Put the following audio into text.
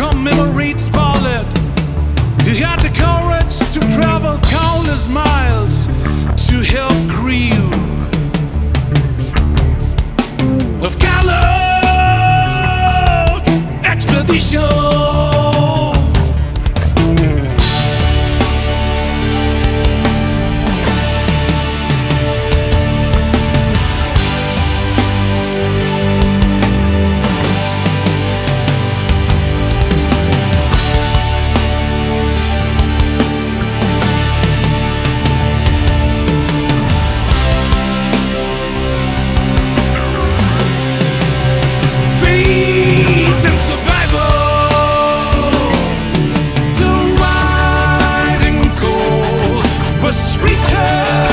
commemorates Paulette. He had the courage to travel countless miles to help crew Of Gallup Expedition. turn